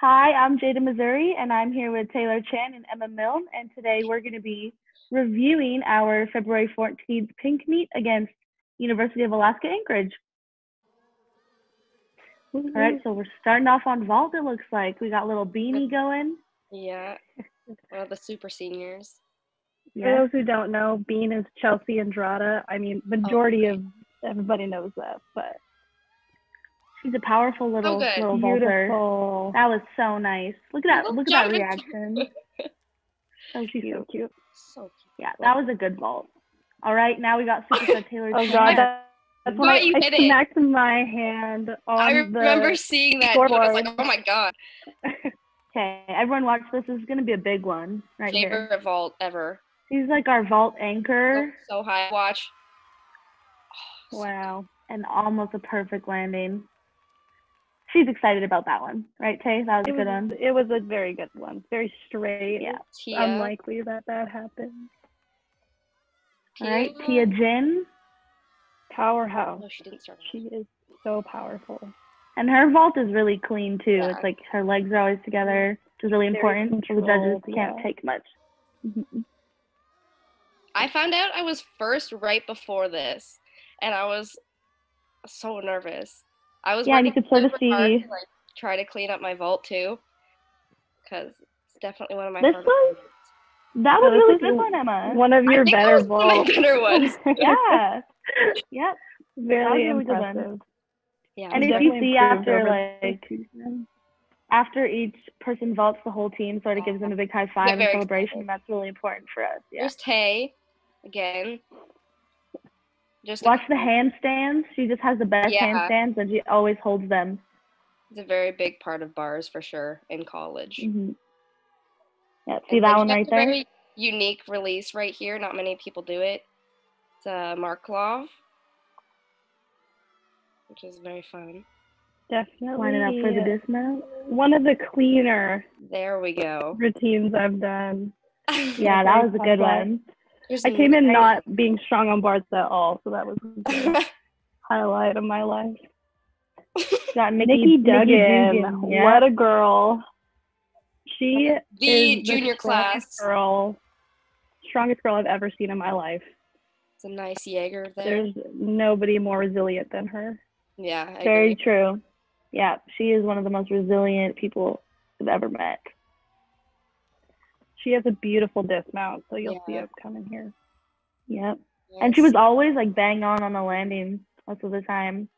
Hi, I'm Jada Missouri, and I'm here with Taylor Chan and Emma Milne. And today we're going to be reviewing our February 14th pink meet against University of Alaska Anchorage. All right, so we're starting off on vault. It looks like we got little beanie going. Yeah. One of the super seniors. For those who don't know, Bean is Chelsea Andrada. I mean, majority oh. of everybody knows that, but She's a powerful little good. little vaulter. beautiful. That was so nice. Look at that! Little Look at that reaction. So She's cute. so cute. So Yeah, that was a good vault. All right, now we got Superstar Taylor. Oh Chan. god, that, that's when But I, you I hit it. smacked my hand on I remember the. seeing that. and I was like, oh my god. Okay, everyone watch this. This is gonna be a big one right here. Favorite vault ever. He's like our vault anchor So high. Watch. Wow. and almost a perfect landing. She's excited about that one, right, Tay? That was a good was, one. it was a very good one. Very straight. Yeah. Tia. Unlikely that that happened. All right, Tia Jin, Powerhouse. No, she didn't start. She is so powerful. and her vault is really clean too. Yeah. It's like her legs are always together, which is really Very important. So the judges controlled, can't yeah. take much. Mhm. I found out I was first right before this, and I was so nervous. I was Yeah, and you could sort of see- to, like try to clean up my vault too, because it's definitely one of my. This hardest was- That No, was this really is good one, Emma. One of I your think better was one of my vaults. better ones. yeah. Yep. Very really good one. impressive. Yeah. And if you see after, like- After each person vaults, the whole team sort of gives them a big high five and celebration. excited. That's really important for us. Yeah. There's Tay again. Just Watch the handstands. She just has the best Yeah. handstands, and she always holds them. It's a very big part of bars for sure in college. hmm Yeah. See And that one right there? Very unique release right here. Not many people do it. It's a Markelov, which is very fun. Definitely. Lining up for the dismount. One of the cleaner There we go. routines I've done. Yeah, that was a good one. There's I came in no- not being strong on bars at all, so that was a highlight of my life. Got Nikki, Nikki Duggan, Dugan, yeah. what a girl! She the is junior the class. girl, strongest girl I've ever seen in my life. It's a nice Jaeger there. There's nobody more resilient than her. yeah, I Very agree. true. Yeah, she is one of the most resilient people I've ever met. She has a beautiful dismount, so you'll see Yeah. it coming here. Yep. And she was always like bang on on the landing most of the time.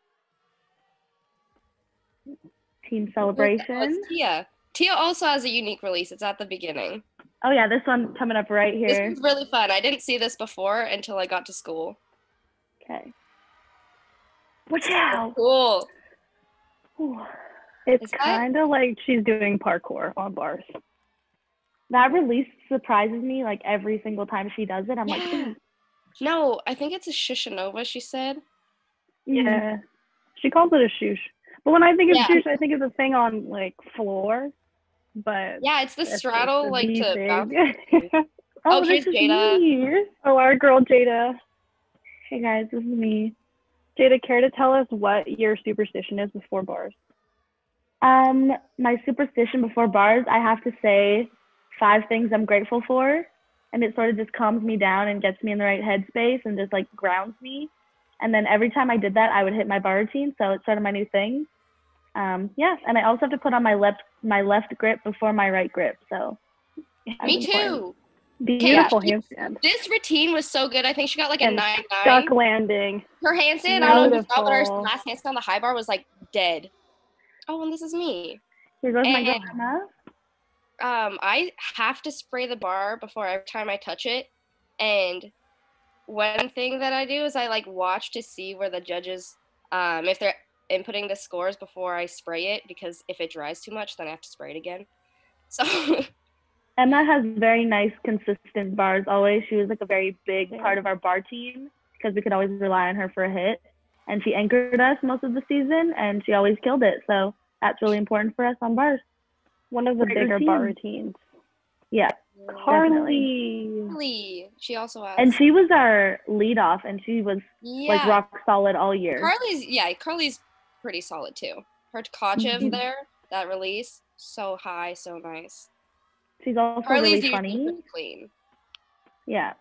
Team celebration. Tia. Tia also has a unique release. It's at the beginning. Oh yeah, this one coming up right here. This was really fun. I didn't see this before until I got to school. Okay. Watch out. Cool. Ooh. It's kind of like she's doing parkour on bars. That release surprises me like every single time she does it. I'm like, Yeah. "Ooh." No, I think it's a Shishanova, she said. Yeah. She calls it a shush. But when I think of Yeah. shoosh, I think of a thing on like floor. But Yeah, it's the straddle like to bounce. Oh, Oh, this here's is Jada. me. oh, our girl Jada. Hey guys, this is me. Jada, care to tell us what your superstition is before bars? Um, my superstition before bars, I have to say five things I'm grateful for, and it sort of just calms me down and gets me in the right headspace and just like grounds me. And then every time I did that, I would hit my bar routine, so it's sort of my new thing. Um, yeah, and I also have to put on my left my left grip before my right grip, so Me too. Beautiful Yeah. handstand. This routine was so good. I think she got like a And nine Duck nine. landing. Her handstand, I don't know if you saw, but her last handstand on the high bar was like dead. Oh, and this is me. Here goes my And- Emma. Um, I have to spray the bar before every time I touch it. And one thing that I do is I like watch to see where the judges, um, if they're inputting the scores before I spray it, because if it dries too much, then I have to spray it again. So Emma has very nice, consistent bars always. She was like a very big part of our bar team because we could always rely on her for a hit. And she anchored us most of the season and she always killed it. So that's really important for us on bars. One of the Great bigger bar routines. Yeah. Carly. Carly, she also has. And she was our lead off and she was yeah, like rock solid all year. Carly's yeah, Carly's pretty solid too. Her Tkachev Mhm. there that release, so high, so nice. She's also Harley's really funny. pretty clean. Yeah.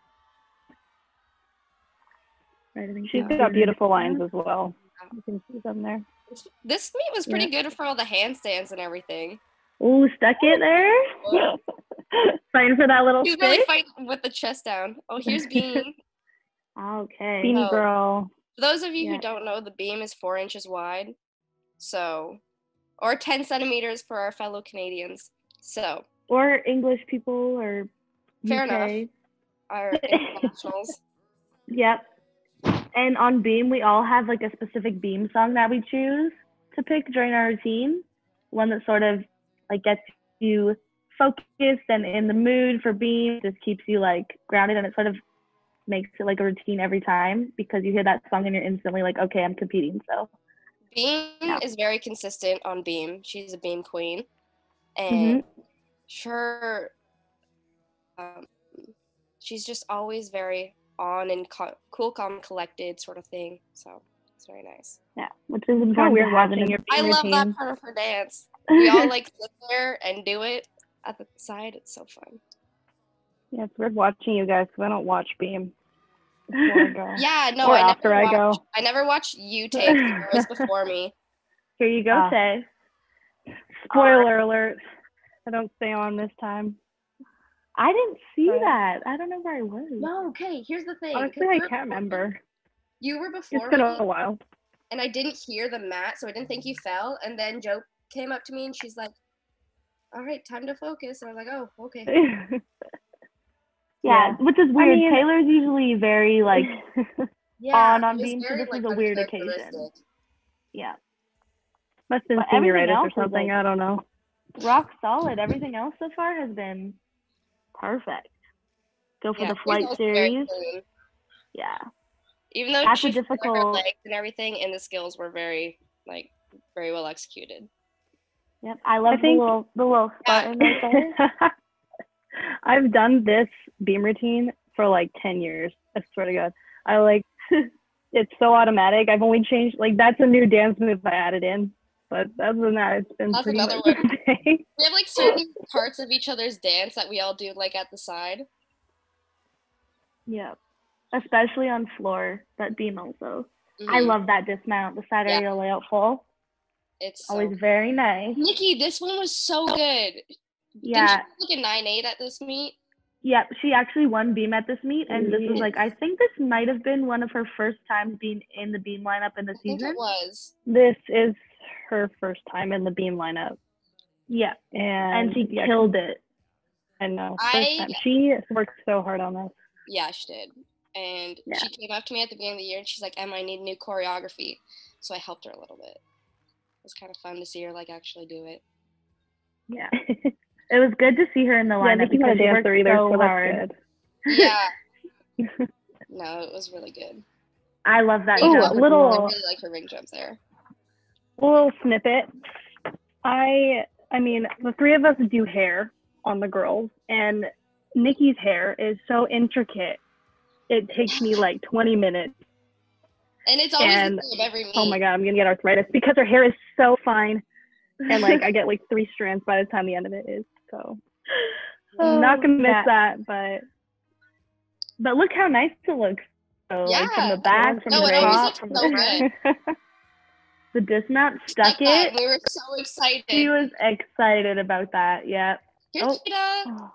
Right, I think She's she's got beautiful lines as well. You can see them there. This meet was pretty good for all the handstands and everything. Ooh, stuck it there. Fighting for that little She's really stick. fighting with the chest down. Oh, here's Bean. Okay. Beanie Oh. girl. For those of you Yeah. who don't know, the beam is four inches wide. So, or 10 centimeters for our fellow Canadians. So, Or English people or Fair UK. our internationals. Yep. And on Beam, we all have like a specific Beam song that we choose to pick during our routine. One that sort of like gets you focused and in the mood for Beam, just keeps you like grounded, and it sort of makes it like a routine every time because you hear that song and you're instantly like, okay, I'm competing. So Beam Yeah. is very consistent on Beam. She's a Beam queen. Mm-hmm. And sure, um, she's just always very on and co- cool, calm, collected sort of thing. So, it's very nice. yeah, which is Kind of important. weird to have in watching a- your I Beam love routine. that part of her dance. We all like sit there and do it at the side. It's so fun. Yeah, it's weird watching you guys because I don't watch Beam. Yeah, no, or I after never I go. I never watched you take before me. Here you go, Ah. Shay. Spoiler alert. I don't stay on this time. I didn't see that. I don't know where I was. No, okay. Here's the thing. Honestly, I can't remember. You were It's before been me, a while. and I didn't hear the mat, so I didn't think you fell. And then Joe came up to me, and she's like, "All right, time to focus." And I was like, "Oh, okay." Yeah, which is weird. mean- Taylor's usually very like Yeah, On- on it was Beam, so this was like, a weird occasion. yeah, Must have been But senioritis everything or something. like- I don't know. rock solid. Everything else so far has been perfect. Go for Yeah, the flight series. Yeah, Even though That's a she fell her difficult- legs and everything, and the skills were very like very well executed. Yep. I love think- the little the little Spartan right there. I've done this beam routine for like 10 years. I swear to God. I like, it's so automatic. I've only changed, like, that's a new dance move I added in. But other than that, it's been That's pretty another much one. the same. We have like certain parts of each other's dance that we all do like at the side. yeah, especially on floor. That beam also. I Mhm. love that dismount. The side Yeah. aerial layout full. It's so Always very nice. Nikki, this one was so good. Yeah. Didn't she get a nine eight at this meet? Yep, she actually won beam at this meet, and this was like I think this might have been one of her first times being in the beam lineup in the I think season. it was. This is her first time in the beam lineup. Yeah, And, and she yeah, killed it. I know. I-. She worked so hard on this. Yeah, she did. And Yeah. she came up to me at the beginning of the year and she's like, Emma, I need new choreography. So I helped her a little bit. It was kind of fun to see her like actually do it. Yeah, it was good to see her in the yeah, lineup Nikki's not because a she worked dancer either, so so hard. good. Yeah. no, it was really good. I love that. Ooh, jump a little- I really like her ring jumps there. Little snippet. I I mean, the three of us do hair on the girls, and Nikki's hair is so intricate. It takes me like 20 minutes. And it's always And- the same every meet. Oh my god, I'm gonna get arthritis because her hair is so fine, and like I get like three strands by the time the end of it is. So oh, I'm not gonna miss Yeah. that, but But look how nice it looks. So, like from the back, from No, the top, looks from so the, good. the dismount stuck that, it. We were so excited. She was excited about that. Yeah. Here's oh.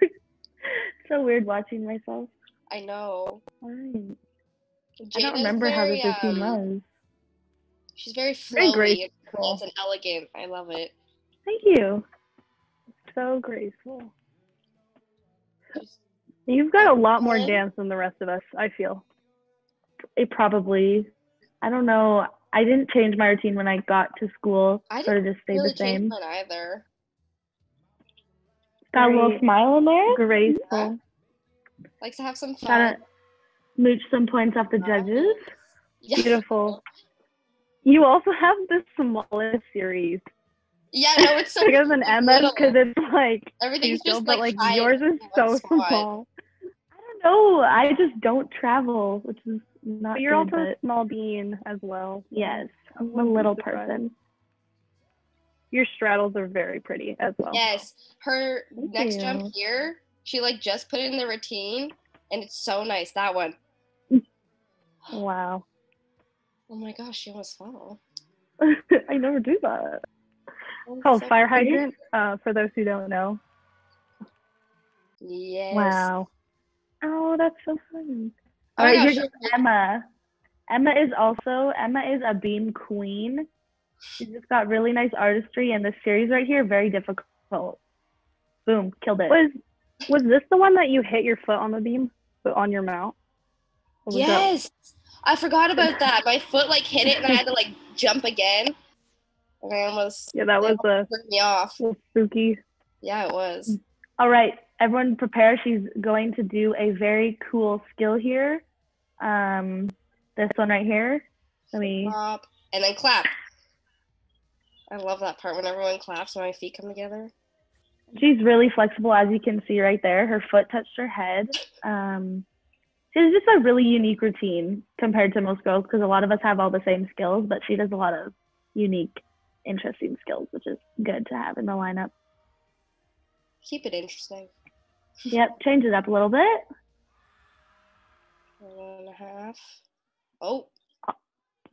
Cheetah. so weird watching myself. I know. Fine. I don't remember how the routine um, was. She's very Very flowy and graceful. and elegant. I love it. Thank you. so graceful. Just- You've got a lot more Yeah. dance than the rest of us. I feel. It probably, I don't know. I didn't change my routine when I got to school. I sort of just stayed really the same. change mine either. Got a little smile in there. graceful. Likes to have some fun. Gotta mooch some points off the judges. Yeah. Beautiful. You also have the smallest series. Yeah, no, it's so Bigger than Emma's because it's like everything's cute, just but like, like yours is so one spot. small. I don't know. I just don't travel, which is not But you're good, also a small bean as well. yes, I'm a little person. Your straddles are very pretty as well. Yes, her Thank next you. jump here, she like just put it in the routine, and it's so nice. That one. Wow. Oh my gosh, she almost fell. I never do that. Oh, Oh, so fire pretty. hydrant. Uh, for those who don't know. Yes. Wow. Oh, that's so funny. Oh All my right, gosh, here's Emma. Emma is also Emma is a beam queen. She's just got really nice artistry, and this series right here very difficult. Boom, killed it. Was was this the one that you hit your foot on the beam, but on your mount? Or was that- Yes. I forgot about that. My foot like hit it, and I had to like jump again. And I almost Yeah, that was a threw me off. spooky. Yeah, it was. All right, everyone prepare. She's going to do a very cool skill here. Um, this one right here. Let me. Stop. And then clap. I love that part when everyone claps when my feet come together. She's really flexible, as you can see right there. Her foot touched her head. Um, she's just a really unique routine compared to most girls because a lot of us have all the same skills, but she does a lot of unique, interesting skills, which is good to have in the lineup. Keep it interesting. Yep, change it up a little bit. One and a half. Oh,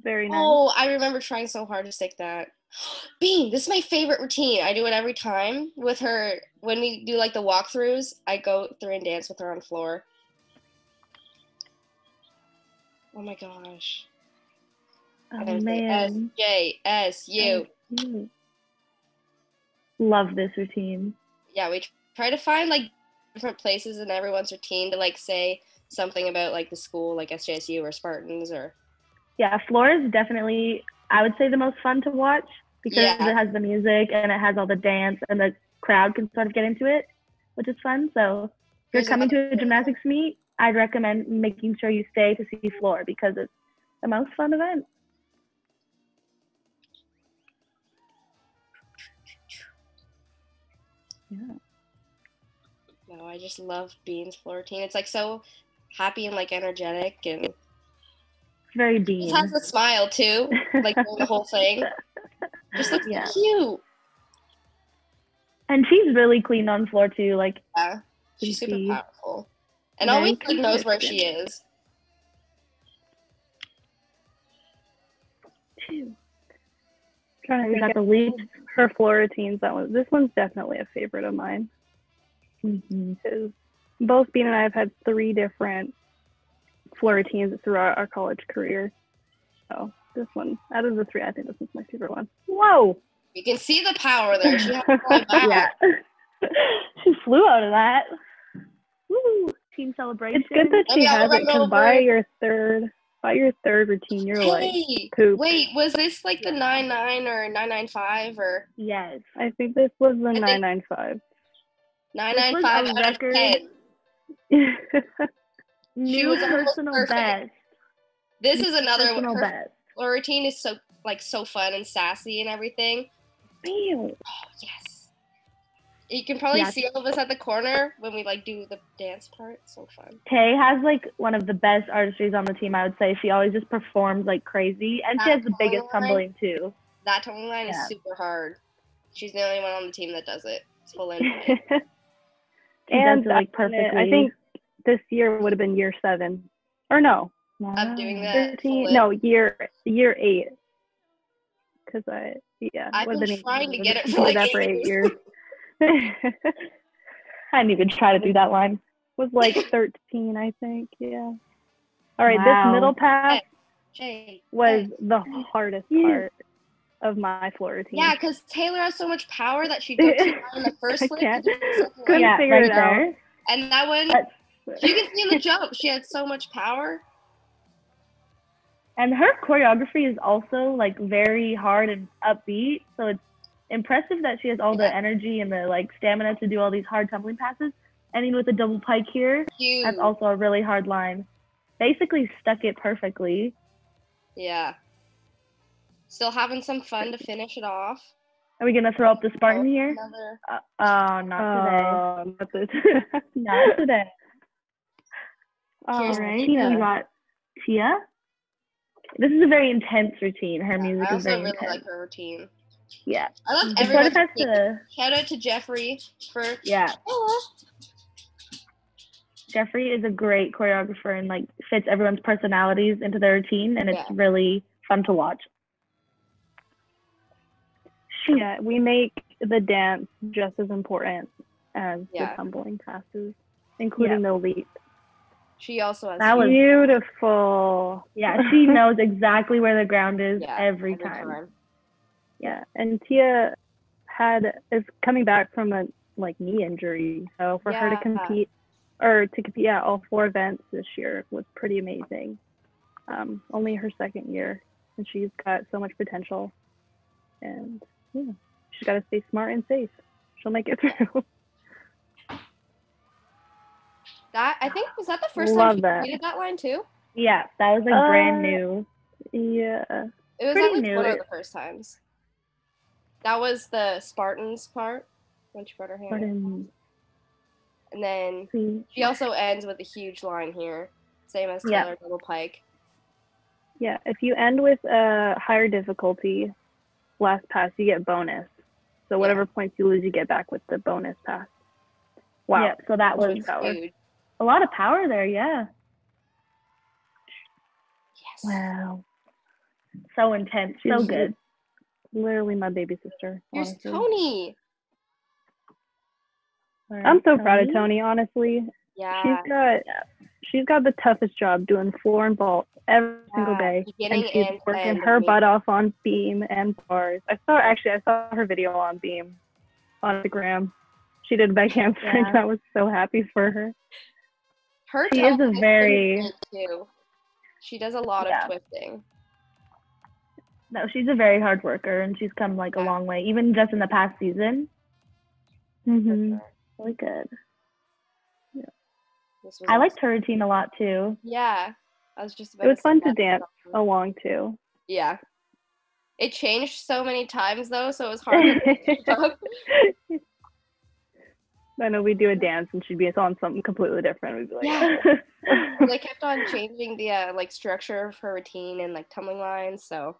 Very nice. oh! I remember trying so hard to stick that. Bean, this is my favorite routine. I do it every time with her. When we do like the walkthroughs, I go through and dance with her on the floor. Oh my gosh! Oh, And there's the man. S J S U. Love this routine. yeah, we try to find like different places in everyone's routine to like say something about like the school, like SJSU or Spartans or Yeah, Floor is definitely, I would say, the most fun to watch because Yeah. it has the music and it has all the dance and the crowd can sort of get into it, which is fun. So if you're coming to a gymnastics meet, I'd recommend making sure you stay to see Floor because it's the most fun event. Yeah. no, I just love Bean's floor routine. It's like so happy and like energetic and It's very bean. it has a smile too, like the whole thing. Just looks Yeah. cute. and she's really clean on floor too. Like Yeah. She's super powerful. And Very always like knows where she consistent. is. trying to we think got the leaps. her floor routines. That one. This one's definitely a favorite of mine. Mhm. Because both Bean and I have had three different floor routines throughout our college career. So this one, out of the three, I think this is my favorite one. Whoa! You can see the power there. She has to fly back. Yeah. she flew out of that. Woo! Team celebration. It's good that Oh, she yeah, has it because over. by your third, by your third routine, you're like Hey, poop. wait, was this like the nine nine or nine nine five or Yes. I think this was the think- 995. nine This nine was five of record. ten? New personal perfect. best. This is another one. Personal Her best. floor routine is so like so fun and sassy and everything. Bam. Oh yes. You can probably Yeah. see all of us at the corner when we like do the dance part. So fun. Tay has like one of the best artistries on the team. I would say she always just performs like crazy, and she has the biggest timeline. tumbling too. That tongue line Yeah. is super hard. She's the only one on the team that does it. It's full in. And does it like I- perfectly. I think this year would have been year seven, or no, of doing Wow. that. 13, no, year year eight. Because I, yeah, I've been been trying to get it for, like, that for eight eight years. I didn't even try to do that line. was like 13, I think. Yeah. All right, Wow. this middle pass was the hardest part of my floor routine. Yeah, because Taylor has so much power that she goes in the first I flip, Couldn't yeah, figure it out. and that one That's- you can see in the jump, she had so much power. And her choreography is also like very hard and upbeat. So it's impressive that she has all the energy and the like stamina to do all these hard tumbling passes. Ending with a double pike here, Huge. that's also a really hard line. Basically stuck it perfectly. Yeah. Still having some fun to finish it off. Are we gonna throw up the Spartan here? Another. Uh, oh, not today. Um, that's it. Not today. All Here's right, Tia. we got Tia. This is a very intense routine. Her music I is also very really intense. like her routine. Yeah. I love It sort everyone. of to. Shout out to Jeffrey for Yeah. oh, Jeffrey is a great choreographer and like fits everyone's personalities into their routine, and it's Yeah. really fun to watch. Yeah, we make the dance just as important as Yeah. the tumbling passes, including the leap. she also has That was- Beautiful. Yeah, she knows exactly where the ground is yeah, every, time. Yeah, and Tia had is coming back from a like knee injury, so for her to compete or to compete at all four events this year was pretty amazing. Um, only her second year, and she's got so much potential, and yeah, she's got to stay smart and safe. She'll make it through. That I think was that the first Love time she that. completed that line too. Yeah, that was like brand Uh, new. yeah, It was Pretty at least new. one of the first times. That was the Spartans part when she put her hand, but up. in and then see, she also ends with a huge line here, same as Yeah. Taylor Double Pike. yeah, if you end with a higher difficulty last pass, you get bonus. So whatever points you lose, you get back with the bonus pass. Wow. Yeah, so that was power. huge. a lot of power there. Yeah. Yes. Wow. So intense. So good. Literally my baby sister. Here's honestly. Tony. I'm so proud of Tony, honestly. Yeah. She's got she's got the toughest job doing floor and vault every single day. beginning and she's and working her of butt off on beam and bars. I saw actually I saw her video on beam on Instagram. She did back handspring. Yeah. I was so happy for her. Her She is a very- too. She does a lot Yeah. of twisting. No, she's a very hard worker, and she's come like a long way, even just in the past season. Mm-hmm. sure. Really good. Was I liked her routine a lot too. Yeah. I was just about It was say fun to dance along too. Yeah. It changed so many times though, so it was hard to keep up. I know we'd do a dance and she'd be on something completely different. We'd be like, Yeah. They kept on changing the uh, like structure of her routine and like tumbling lines, so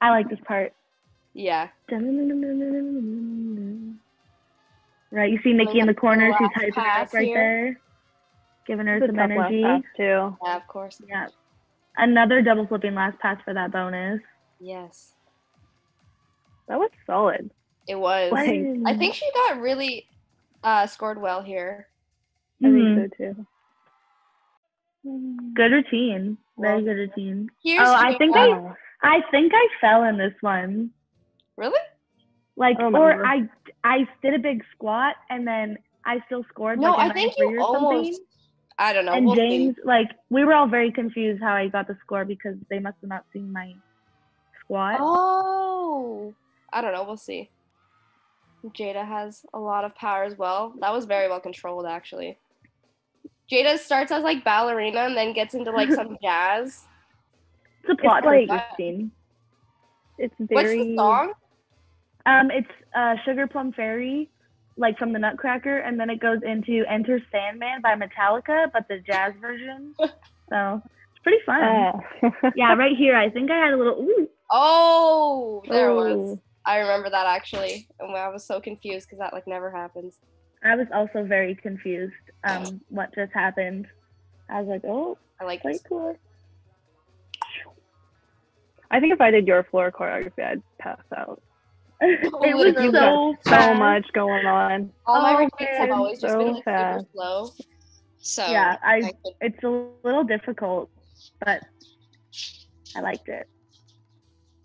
I like this part. yeah. Right, you see Nikki in the corner. She's Last hyping her pass up right here. there, giving her It's some energy. too. Yeah, of course. Yeah, another double flipping last pass for that bonus. Yes. That was solid. It was. Like, I think she got really uh scored well here. I Mhm. think so too. Good routine. Very good routine. Here's Oh, I think I- Wow. I think I fell in this one. really? Like, I or. I I did a big squat and then I still scored. No, like, I think three you or something. almost I don't know. and we'll see. James, like, we were all very confused how I got the score because they must have not seen my squat. Oh, I don't know. We'll see. Jada has a lot of power as well. That was very well controlled, actually. Jada starts as like ballerina and then gets into like some jazz. It's a plot like- twist scene. It's What's very. the song? Um, it's uh, Sugar Plum Fairy, like from the Nutcracker, and then it goes into Enter Sandman by Metallica, but the jazz version. so it's pretty fun. Uh, yeah, right here. I think I had a little. Ooh, Oh, there it was. I remember that actually, and I was so confused because that like never happens. I was also very confused. Um, what just happened? I was like, oh, I like this. cool. I think if I did your floor choreography, I'd pass out. it was Literally. so So fast. much going on. All my Oh, routines have man, always just so been like fast. super slow. So Yeah, I- could- It's a little difficult, but I liked it.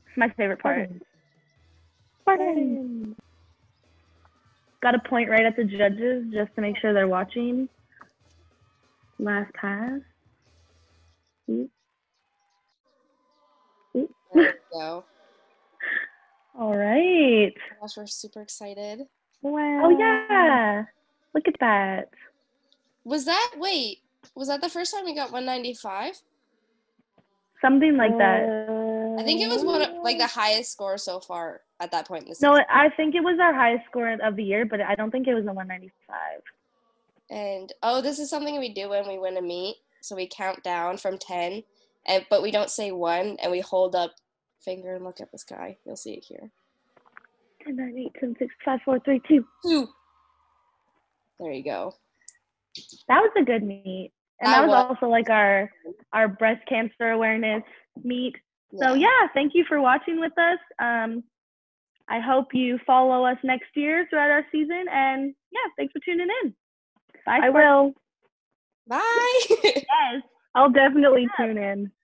It's my favorite part. Got a point right at the judges just to make sure they're watching. Last pass. Oop. Oop. there we go. All right. Oh gosh, we're super excited. Wow. Oh yeah. Look at that. Was that wait? Was that the first time we got 195? Something like that. I think it was one of, like the highest score so far at that point in the No. I think it was our highest score of the year, but I don't think it was a 195. And oh, this is something we do when we win a meet. So we count down from 10, and but we don't say one, and we hold up finger and look at the sky. You'll see it here. 10, 9, 8, 7, 6, 5, 4, 3, 2. Two. There you go. That was a good meet. And That that was was- also like our our breast cancer awareness meet. So yeah, thank you for watching with us. Um, I hope you follow us next year throughout our season. And yeah, thanks for tuning in. Bye. I will. Bye. Yes. I'll definitely tune in.